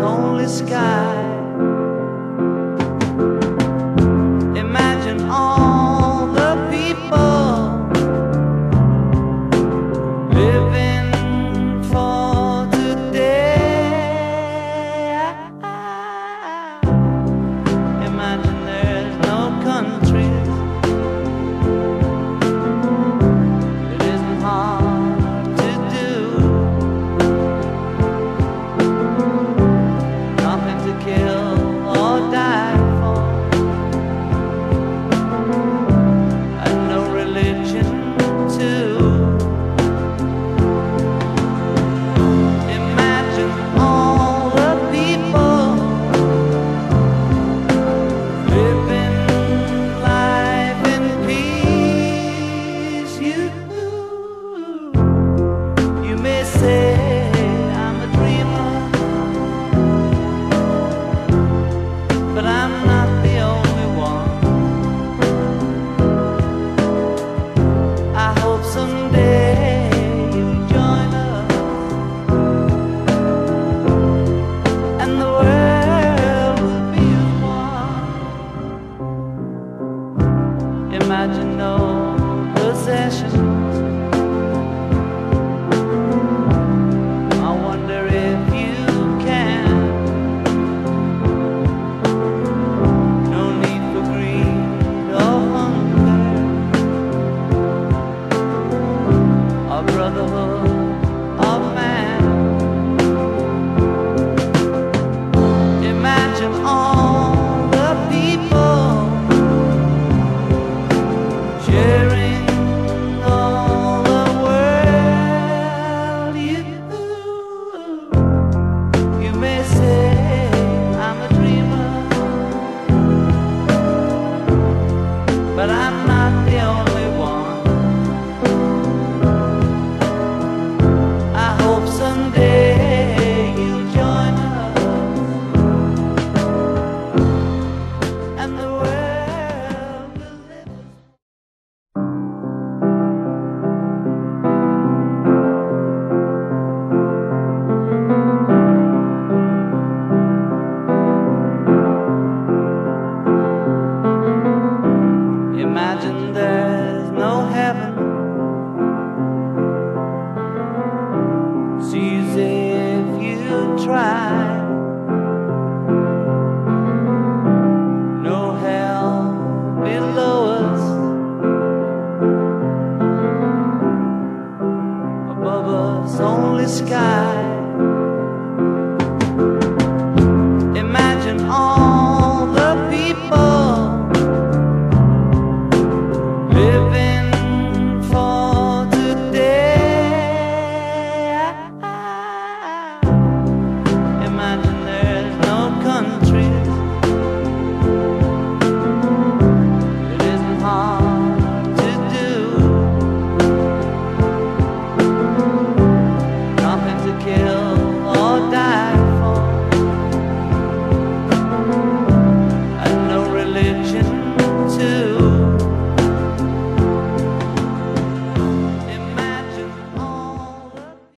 Only sky. Imagine all I'm only sky.